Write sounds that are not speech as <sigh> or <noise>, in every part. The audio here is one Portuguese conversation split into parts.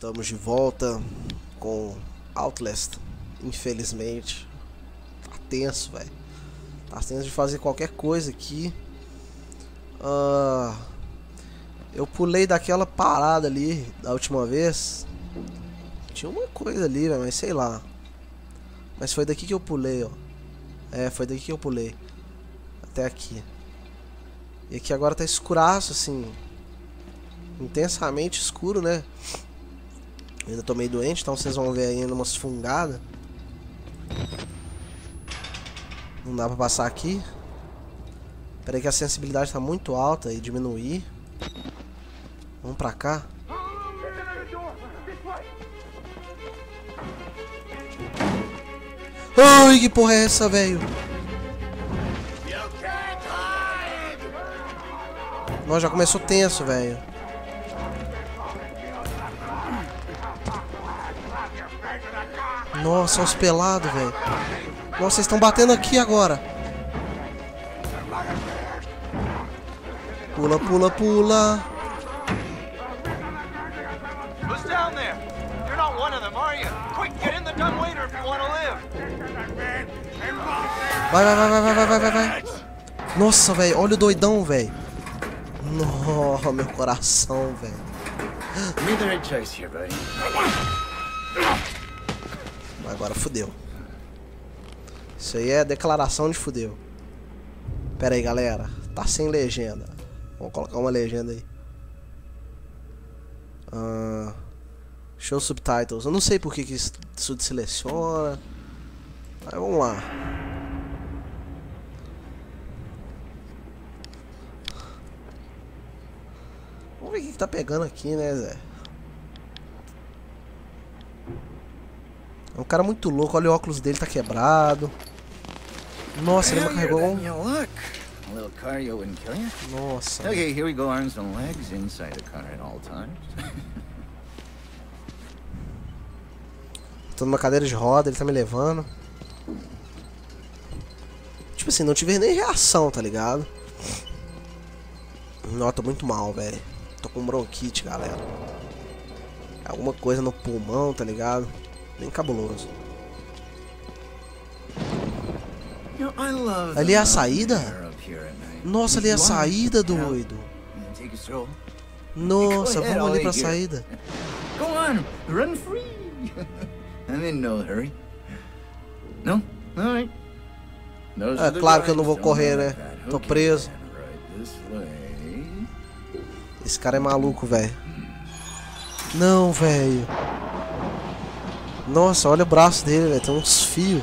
Estamos de volta com Outlast. Infelizmente. Tá tenso, velho. Tá tenso de fazer qualquer coisa aqui. Uh, eu pulei daquela parada ali da última vez. Tinha uma coisa ali, véio, mas sei lá. Mas foi daqui que eu pulei, ó. É, foi daqui que eu pulei. Até aqui. E aqui agora tá escuraço, assim. Intensamente escuro, né? Eu ainda tô meio doente, então vocês vão ver aí umas fungadas. Não dá pra passar aqui. Espera aí que a sensibilidade tá muito alta e diminuir. Vamos pra cá. Ai, que porra é essa, velho? Nossa, já começou tenso, velho. Nossa, os pelados, velho. Nossa, vocês estão batendo aqui agora. Pula, pula, pula. Vai, vai, vai, vai, vai, vai, vai, vai. Nossa, velho, olha o doidão, velho. Nossa, meu coração, velho. Agora fudeu. Isso aí é declaração de fudeu. Pera aí, galera. Tá sem legenda. Vamos colocar uma legenda aí. Uh, show subtitles. Eu não sei por que, que isso seleciona. Mas vamos lá. Vamos ver o que, que tá pegando aqui, né, Zé? É um cara muito louco, olha o óculos dele, tá quebrado. Nossa, ele me carregou um... Nossa. Okay, here we go, arms and legs inside the car at all times. <laughs> Tô numa cadeira de roda, ele tá me levando. Tipo assim, não tive nem reação, tá ligado? Não, tô muito mal, velho. Tô com bronquite, galera. Alguma coisa no pulmão, tá ligado? Bem cabuloso. Ali é a saída? Nossa, ali é a saída, doido. Nossa, vamos ali pra saída. Go on, run free. <laughs> I'm in no hurry. No? Alright. É claro que eu não vou correr, né? Tô preso. Esse cara é maluco, velho. Não, velho. Nossa, olha o braço dele, velho. Tem uns fios.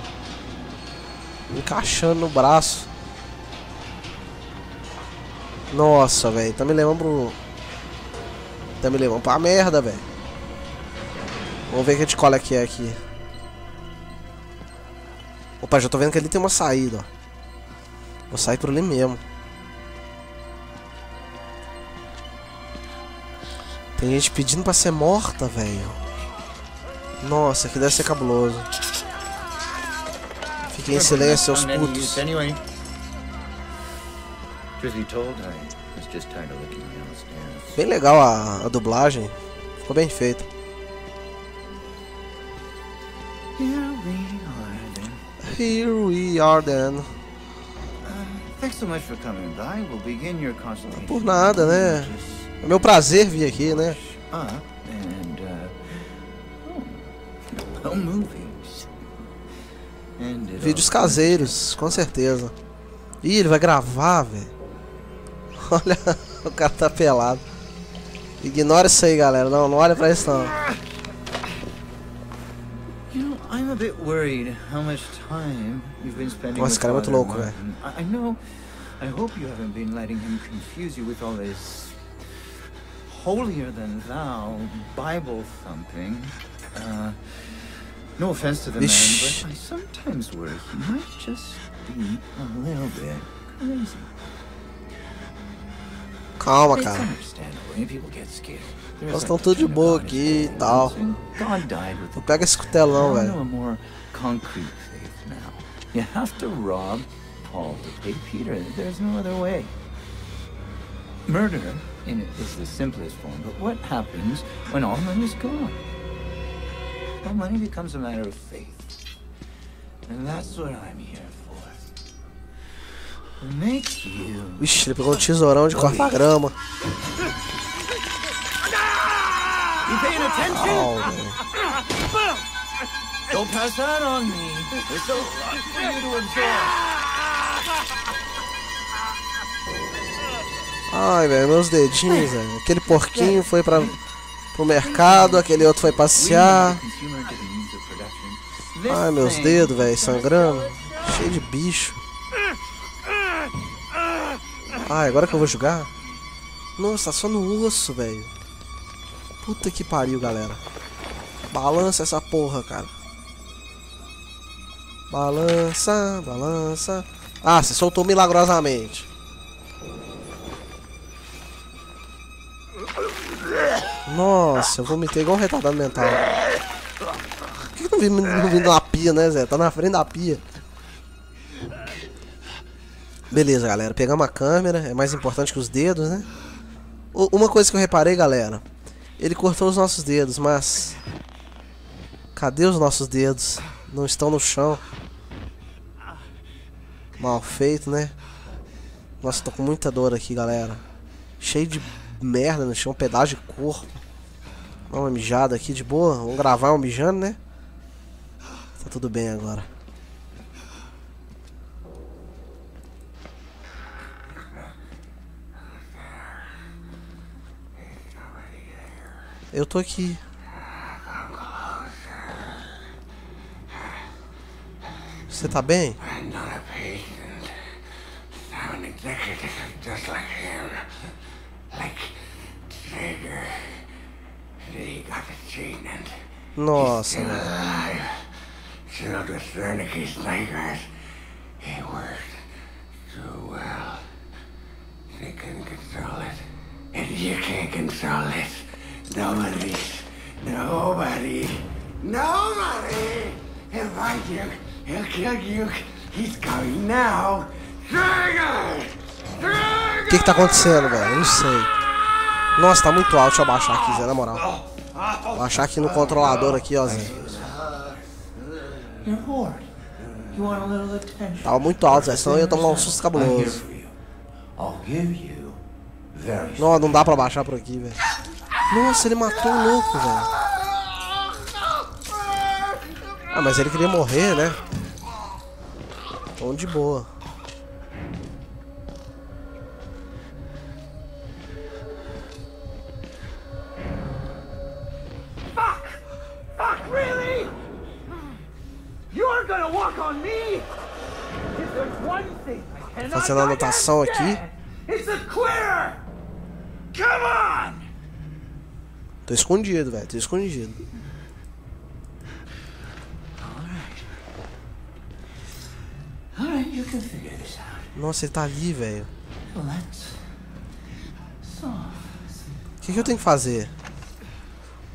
Encaixando no braço. Nossa, velho. Tá me levando pro... Tá me levando pra merda, velho. Vamos ver que de cola que é aqui. Opa, já tô vendo que ali tem uma saída, ó. Vou sair por ali mesmo. Tem gente pedindo pra ser morta, velho. Nossa, aqui deve ser cabuloso. Fiquem em silêncio, seus putos. Bem legal a, a dublagem. Ficou bem feita. Here we are then. Por nada, né? É meu prazer vir aqui, né? Ah. Vídeos caseiros, com certeza. Ih, ele vai gravar, velho. <laughs> Olha, o cara tá pelado. Ignora isso aí, galera. Não, não olha pra isso não. Nossa, esse cara é muito louco, velho. I know. I hope you haven't been letting him confuse you with all this holier than thou Bible thumping. Uh, No offense to the man, but I sometimes worry he might just be a little bit crazy. Calma, cara. Nós estamos tudo de boa aqui e tal. Não pega esse cutelão, velho. You have to rob Paul to pay Peter. There's no other way. Murder in it is the simplest form, but what happens when all money is gone? Well, money becomes a matter of faith. And that's what I'm here for. Make you Vixe, ele pegou um tesourão de cortar grama. You paying attention? Au, velho. Don't pass that on me. It's a lot for you to absorb. Ai, velho, meus dedinhos, velho. Aquele porquinho foi pra, pro mercado, aquele outro foi passear. Ai, meus dedos, velho, sangrando. Cheio de bicho. Ai, agora que eu vou jogar? Nossa, só no osso, velho. Puta que pariu, galera. Balança essa porra, cara. Balança, balança. Ah, você soltou milagrosamente. Nossa, eu vomitei igual um retardado mental. Por que, que não vim, não vim na pia, né, Zé? Tá na frente da pia. Beleza, galera. Pegamos a câmera. É mais importante que os dedos, né? Uma coisa que eu reparei, galera. Ele cortou os nossos dedos, mas... Cadê os nossos dedos? Não estão no chão. Mal feito, né? Nossa, tô com muita dor aqui, galera. Cheio de merda no chão, um pedaço de corpo. Dá uma mijada aqui de boa. Vamos gravar um mijando, né? Tá tudo bem agora. Eu tô aqui. Você tá bem? The treatment. Nossa, velho. alive. Filled with Wernicke's nightmares. He worked so well. They couldn't control it. And you can't control it. Nobody. Nobody. Nobody. He'll find you. He'll kill you. He's coming now. Traeger! Traeger! O que que tá acontecendo, velho? Eu não sei. Nossa, tá muito alto. Deixa eu abaixar aqui, Zé, na moral. Baixar aqui no controlador aqui, ó, Zé. Tava muito alto, Zé, senão eu ia tomar um susto cabuloso. Não, não dá pra baixar por aqui, velho. Nossa, ele matou o louco, velho. Ah, mas ele queria morrer, né? Então de boa. Fazendo anotação aqui. a! Come on! Tô escondido, velho. Tô escondido. Nossa, ele tá ali, velho. O que, que eu tenho que fazer?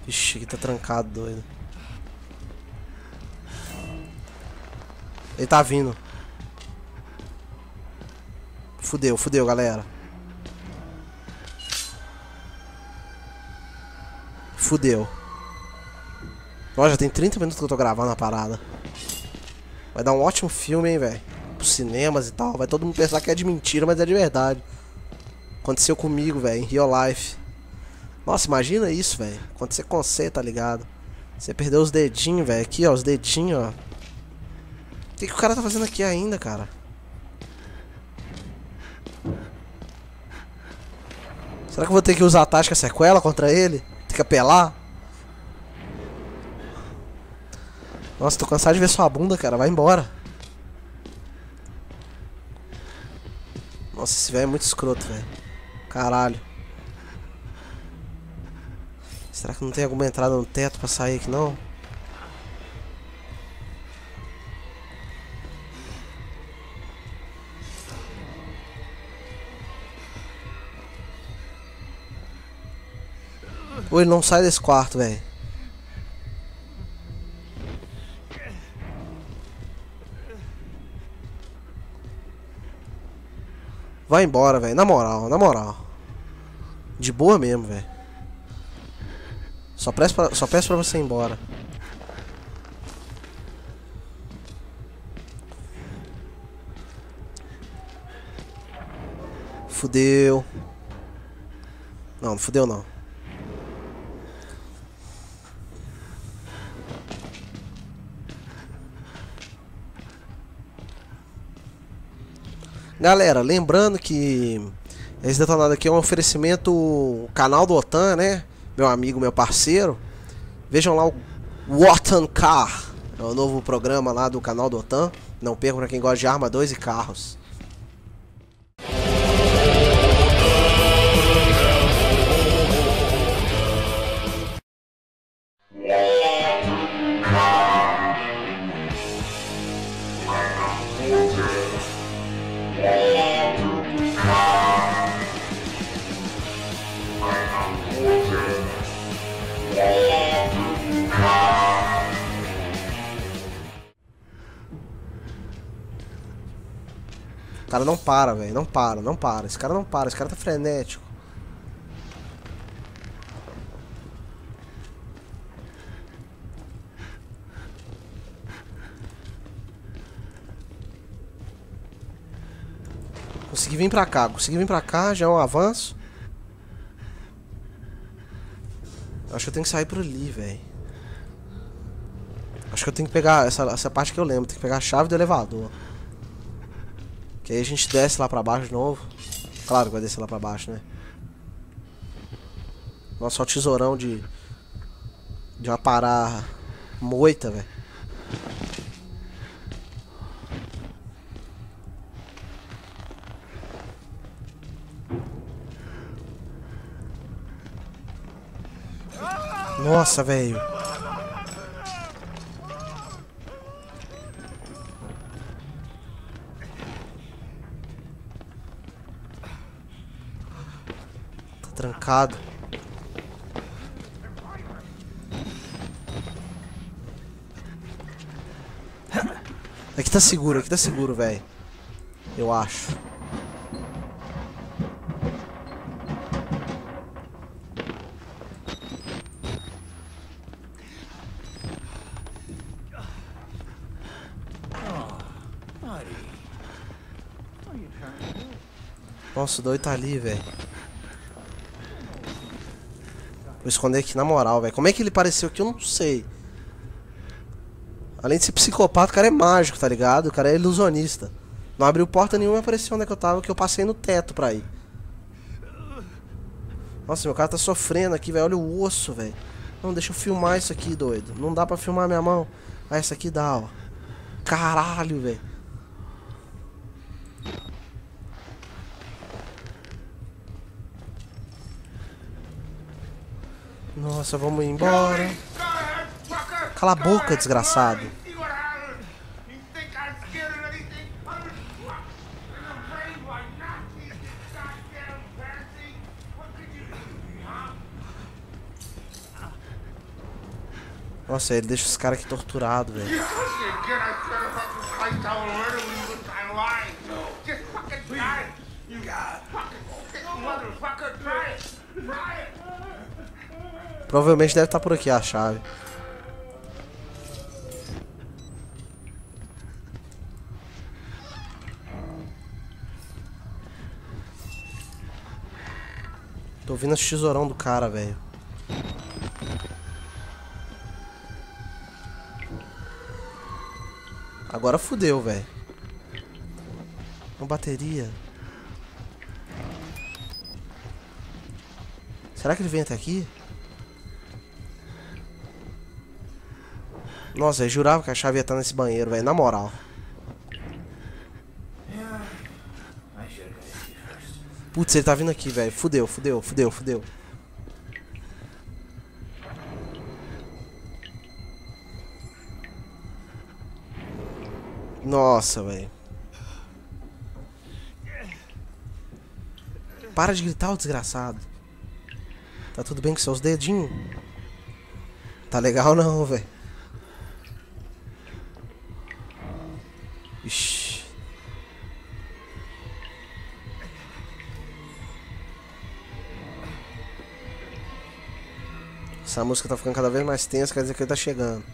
Vixe, aqui tá trancado, doido. Ele tá vindo. Fudeu, fudeu, galera. Fudeu. Ó, já tem 30 minutos que eu tô gravando a parada. Vai dar um ótimo filme, hein, velho. Pros cinemas e tal. Vai todo mundo pensar que é de mentira, mas é de verdade. Aconteceu comigo, velho, em real life. Nossa, imagina isso, velho. Com você, tá ligado? Você perdeu os dedinhos, velho. Aqui, ó, os dedinhos, ó. Que, que o cara tá fazendo aqui ainda, cara? Será que eu vou ter que usar a tática sequela contra ele? Tem que apelar? Nossa, tô cansado de ver sua bunda, cara. Vai embora. Nossa, esse velho é muito escroto, velho. Caralho. Será que não tem alguma entrada no teto pra sair aqui, não? Ou ele não sai desse quarto, velho. Vai embora, velho. Na moral, na moral. De boa mesmo, velho. Só peço, só peço pra você ir embora. Fudeu. Não, não fudeu não. Galera, lembrando que esse detonado aqui é um oferecimento canal do Otan, né? Meu amigo, meu parceiro. Vejam lá o Wotan Car. É o novo programa lá do canal do Otan. Não percam pra quem gosta de arma 2 e carros. Cara não para, velho. Não para, não para. Esse cara não para. Esse cara tá frenético. Consegui vir pra cá. Consegui vir pra cá. Já é um avanço. Acho que eu tenho que sair por ali, velho. Acho que eu tenho que pegar essa, essa parte que eu lembro. Tem que pegar a chave do elevador. Que aí a gente desce lá pra baixo de novo. Claro que vai descer lá pra baixo, né? Nossa, só tesourão de... De uma parar moita, velho. Nossa, velho. Trancado. Aqui tá seguro, aqui tá seguro, velho. Eu acho. Nossa, o doido tá ali, velho. Vou esconder aqui na moral, velho. Como é que ele apareceu aqui? Eu não sei. Além de ser psicopata, o cara é mágico, tá ligado? O cara é ilusionista. Não abriu porta nenhuma e apareceu onde é que eu tava, que eu passei no teto pra ir. Nossa, meu cara tá sofrendo aqui, velho. Olha o osso, velho. Não, deixa eu filmar isso aqui, doido. Não dá pra filmar minha mão. Ah, essa aqui dá, ó. Caralho, velho. Nossa, vamos embora. Cala a boca, desgraçado. Nossa, ele deixa os caras aqui torturados, velho. Provavelmente deve estar por aqui a chave. Tô ouvindo esse tesourão do cara, velho. Agora fudeu, velho. Uma bateria. Será que ele vem até aqui? Nossa, eu jurava que a chave ia estar nesse banheiro, velho. Na moral. Putz, ele tá vindo aqui, velho. Fudeu, fudeu, fudeu, fudeu. Nossa, velho. Para de gritar, ô desgraçado. Tá tudo bem com seus dedinhos? Tá legal não, velho. Essa música tá ficando cada vez mais tensa, quer dizer que ele tá chegando.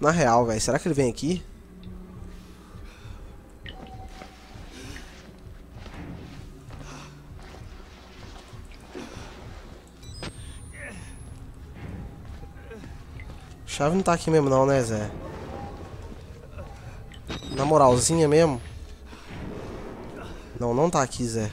Na real, velho, será que ele vem aqui? Chave não tá aqui mesmo não, né, Zé? Na moralzinha mesmo? Não, não tá aqui, Zé.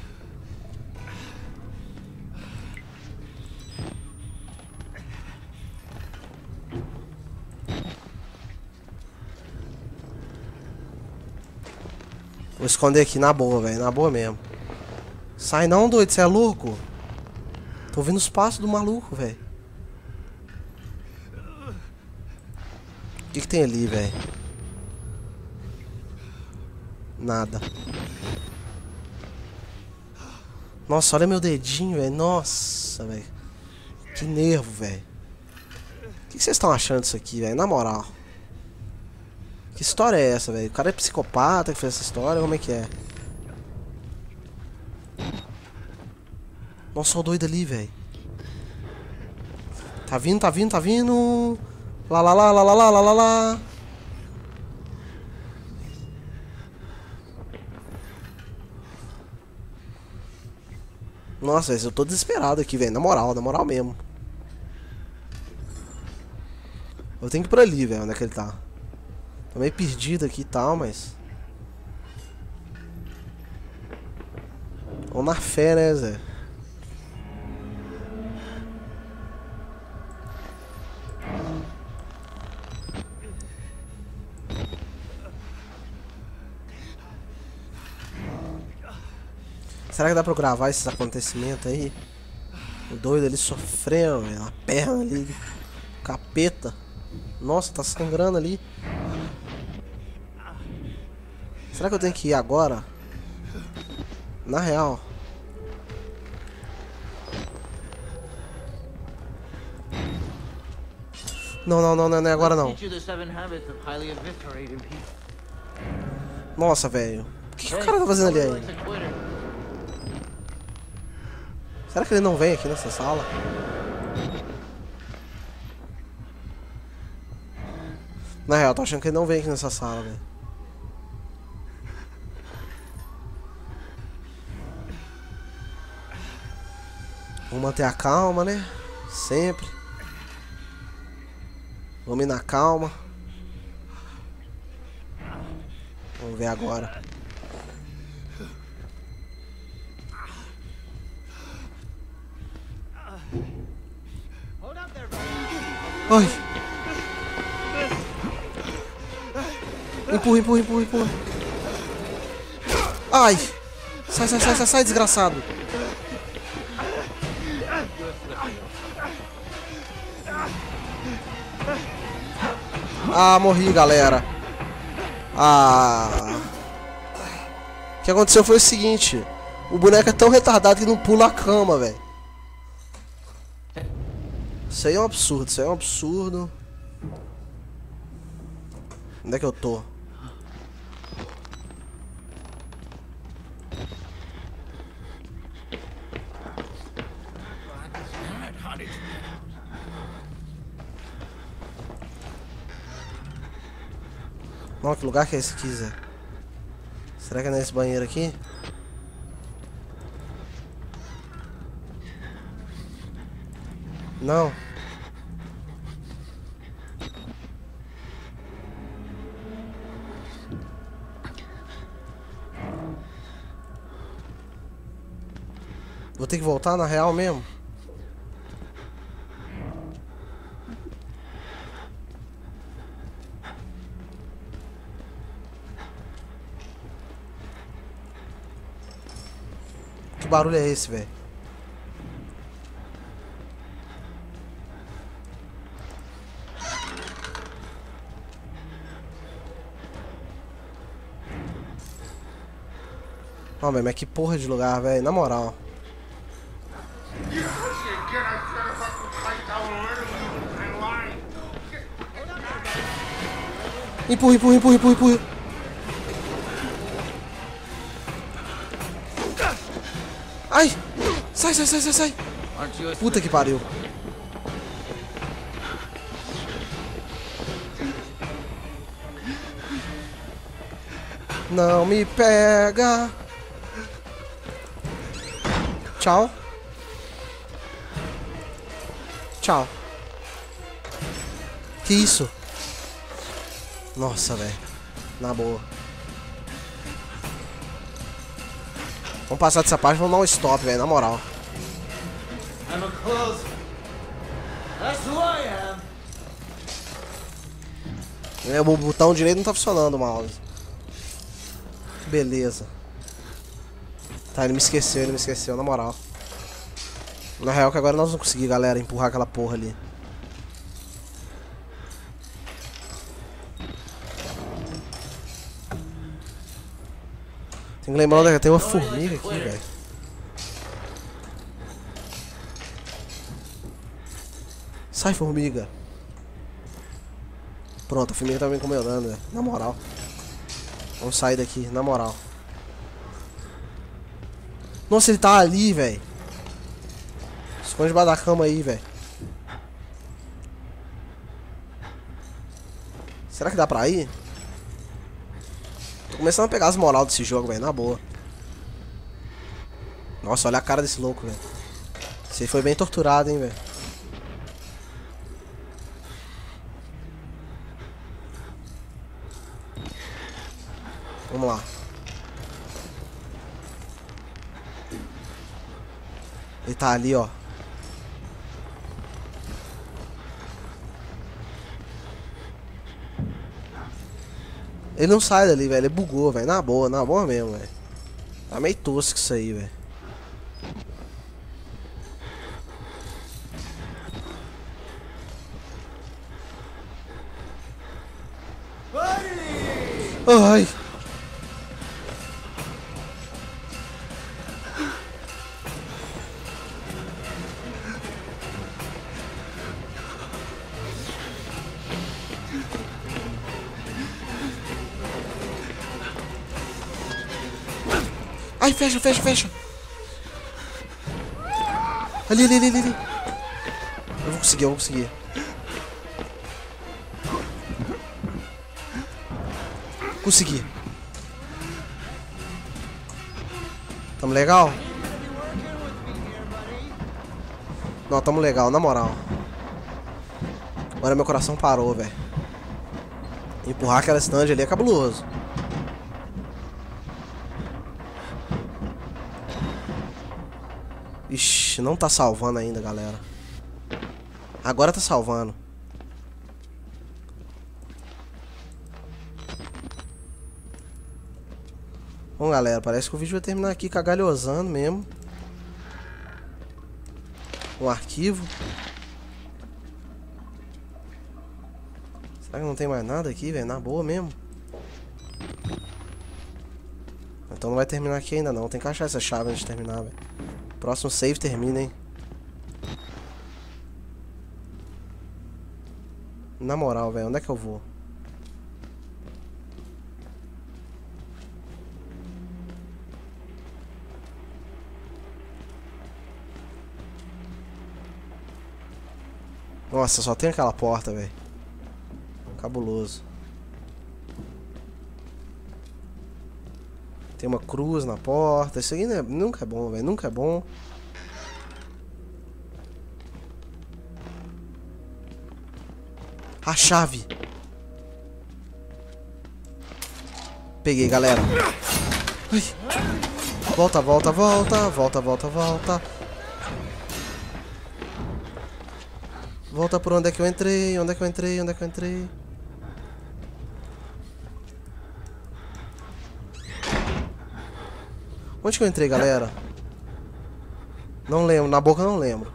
Vou esconder aqui na boa, velho. Na boa mesmo. Sai não, doido. Você é louco? Tô ouvindo os passos do maluco, velho. O que, que tem ali, velho? Nada. Nossa, olha meu dedinho, velho. Nossa, velho. Que nervo, velho. O que vocês estão achando disso aqui, velho? Na moral. Que história é essa, velho? O cara é psicopata que fez essa história? Como é que é? Nossa, o doido ali, velho. Tá vindo, tá vindo, tá vindo. Lá, lá, lá, lá, lá, lá, lá, lá, Nossa, eu tô desesperado aqui, velho. Na moral, na moral mesmo. Eu tenho que ir por ali, velho. Onde é que ele tá? Tô meio perdido aqui e tal, mas... Vamos na fé, né, Zé? Será que dá pra gravar esses acontecimentos aí? O doido ali sofrendo, velho. A perna ali. Capeta. Nossa, tá sangrando ali. Será que eu tenho que ir agora? Na real. Não, não, não, não, é agora não. Nossa, velho. O que, que o cara tá fazendo ali ainda? Será que ele não vem aqui nessa sala? Na real, tô achando que ele não vem aqui nessa sala, velho. Vamos manter a calma, né? Sempre. Vamos ir na calma. Vamos ver agora. Ai. Empurra, empurra, empurra, empurra. Ai. Sai, sai, sai, sai, sai, desgraçado. Ah, morri, galera. Ah. O que aconteceu foi o seguinte. O boneco é tão retardado que não pula a cama, velho. Isso aí é um absurdo, isso aí é um absurdo. Onde é que eu tô? Não, que lugar que é esse aqui, Zé? Será que é nesse banheiro aqui? Não. Ter que voltar na real mesmo? Que barulho é esse, velho? Não, mas que porra de lugar, velho. Na moral. Empurra, empurra, empurra, empurra, empurra. Ai! Sai, sai, sai, sai, sai. Puta que pariu. Não me pega. Tchau. Tchau. Que isso? Nossa, velho. Na boa. Vamos passar dessa parte, vamos dar um stop, velho, na moral. I'm a close. That's who I am. É, o botão direito não tá funcionando o mouse. Beleza. Tá, ele me esqueceu, ele me esqueceu, na moral. Na real que agora nós vamos conseguir, galera, empurrar aquela porra ali. Tem que lembrar onde é tem uma formiga aqui, velho. Sai, formiga. Pronto, a formiga tá me incomodando, velho. Na moral. Vamos sair daqui, na moral. Nossa, ele tá ali, velho. Esconde debaixo da cama aí, velho. Será que dá pra ir? Começando a pegar as moral desse jogo, velho, na boa. Nossa, olha a cara desse louco, velho. Você foi bem torturado, hein, velho. Vamos lá. Ele tá ali, ó. Ele não sai dali, velho. Ele bugou, velho. Na boa, na boa mesmo, velho. Tá meio tosco isso aí, velho. Ai, fecha, fecha, fecha. Ali, ali, ali, ali. Eu vou conseguir, eu vou conseguir. Consegui. Tamo legal? Não, tamo legal, na moral. Agora meu coração parou, velho. Empurrar aquela stand ali é cabuloso. Ixi, não tá salvando ainda, galera. Agora tá salvando. Bom, galera, parece que o vídeo vai terminar aqui cagalhosando mesmo. Um arquivo. Será que não tem mais nada aqui, velho? Na boa mesmo. Então não vai terminar aqui ainda não. Tem que achar essa chave antes de terminar, velho. Próximo save termina, hein? Na moral, velho, onde é que eu vou? Nossa, só tem aquela porta, velho. Cabuloso. Tem uma cruz na porta. Isso aí é- nunca é bom, velho. Nunca é bom. A chave. Peguei, galera. Ai. Volta, volta, volta. Volta, volta, volta. Volta por onde é que eu entrei. Onde é que eu entrei? Onde é que eu entrei? Onde que eu entrei, galera? Não lembro, na boca não lembro.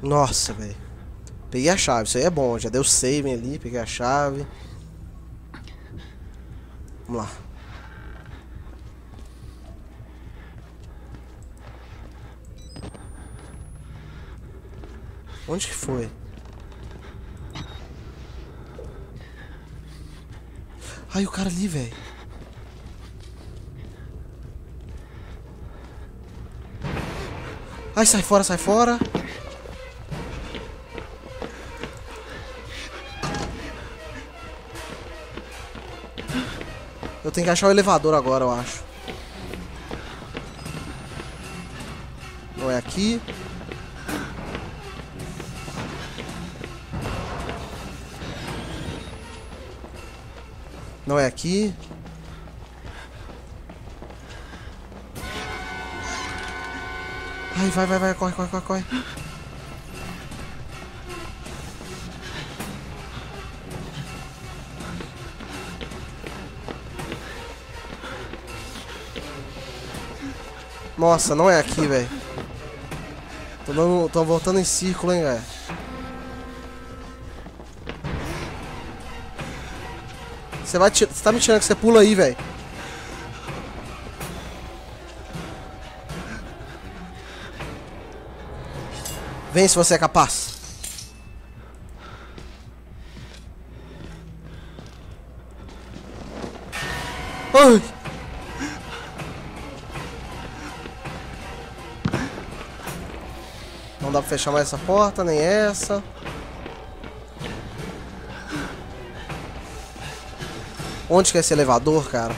Nossa, velho. Peguei a chave, isso aí é bom. Já deu save ali, peguei a chave. Vamos lá. Onde que foi? Ai, o cara ali, velho. Ai, sai fora, sai fora. Eu tenho que achar o elevador agora, eu acho. Não é aqui? Não é aqui. Ai, vai, vai, vai, corre, corre, corre, corre. Nossa, não é aqui, velho. Tô, tô voltando em círculo, hein, velho. Você vai Você tá me tirando que você pula aí, velho. Vem se você é capaz. Ai. Não dá pra fechar mais essa porta, nem essa. Onde que é esse elevador, cara?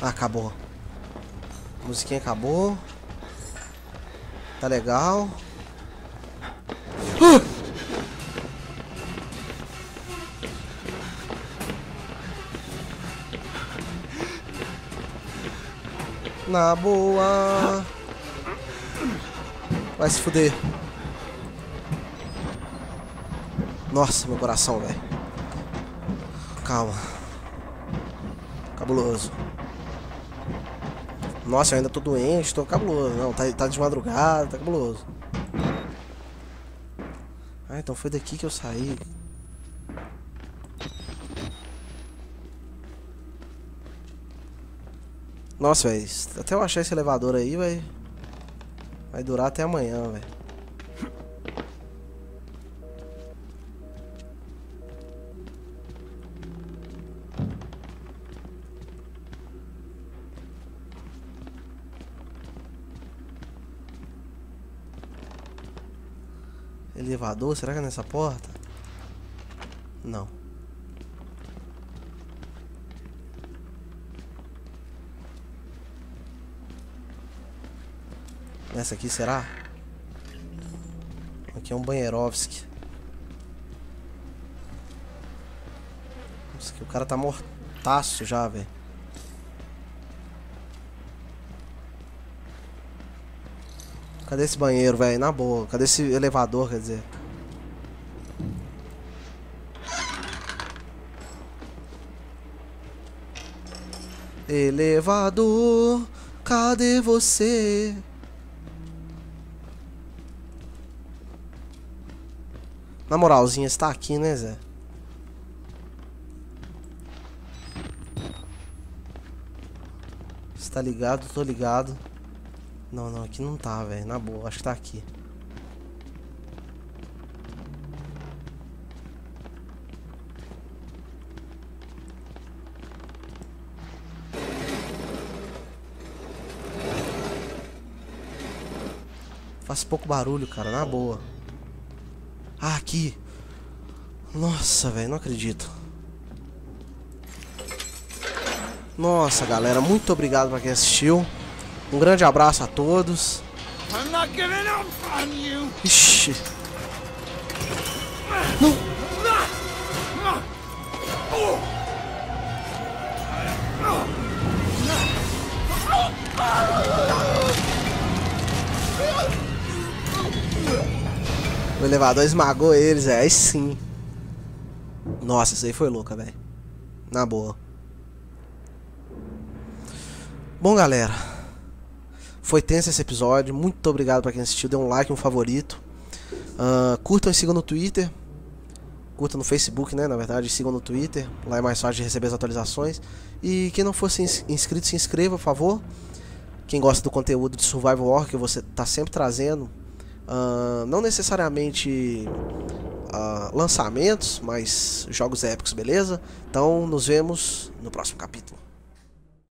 Ah, acabou. A musiquinha acabou. Tá legal. Uh! Na boa. Vai se fuder. Nossa, meu coração, velho. Calma. Cabuloso. Nossa, eu ainda tô doente, tô cabuloso. Não, tá, tá de madrugada, tá cabuloso. Ah, então foi daqui que eu saí. Nossa, velho. Até eu achar esse elevador aí, vai... Vai durar até amanhã, velho. Elevador? Será que é nessa porta? Não. Nessa aqui será? Aqui é um banheirovski. Nossa, que o cara tá mortaço já, velho. Cadê esse banheiro, velho? Na boa. Cadê esse elevador, quer dizer? Elevador, cadê você? Na moralzinha, está aqui, né, Zé? Está ligado? Tô ligado. Não, não, aqui não tá, velho. Na boa, acho que tá aqui. Faz pouco barulho, cara, na boa. Ah, aqui. Nossa, velho, não acredito. Nossa, galera, muito obrigado pra quem assistiu. Um grande abraço a todos. Ixi. Não. O elevador esmagou eles, é, aí sim. Nossa, isso aí foi louca, velho. Na boa. Bom, galera. Foi tenso esse episódio. Muito obrigado para quem assistiu. Dê um like, um favorito. Uh, curtam e sigam no Twitter. Curtam no Facebook, né? Na verdade, sigam no Twitter. Lá é mais fácil de receber as atualizações. E quem não fosse inscrito, se inscreva, por favor. Quem gosta do conteúdo de Survival Horror que você está sempre trazendo. Uh, não necessariamente uh, lançamentos, mas jogos épicos, beleza? Então, nos vemos no próximo capítulo.